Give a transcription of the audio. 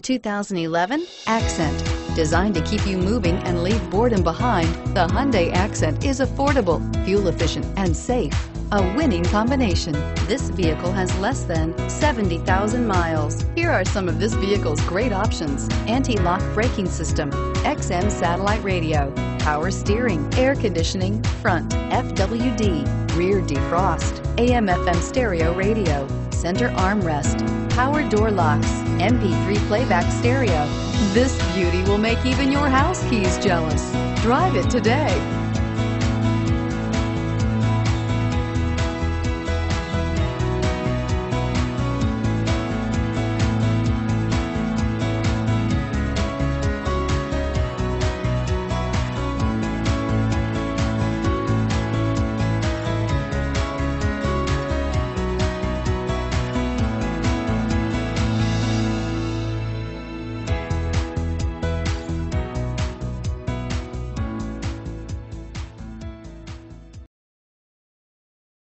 2011 Accent. Designed to keep you moving and leave boredom behind, the Hyundai Accent is affordable, fuel efficient, and safe. A winning combination. This vehicle has less than 70,000 miles. Here are some of this vehicle's great options. Anti-lock braking system, XM satellite radio, power steering, air conditioning, front, FWD, rear defrost, AM FM stereo radio, center armrest, power door locks, MP3 playback stereo. This beauty will make even your house keys jealous. Drive it today.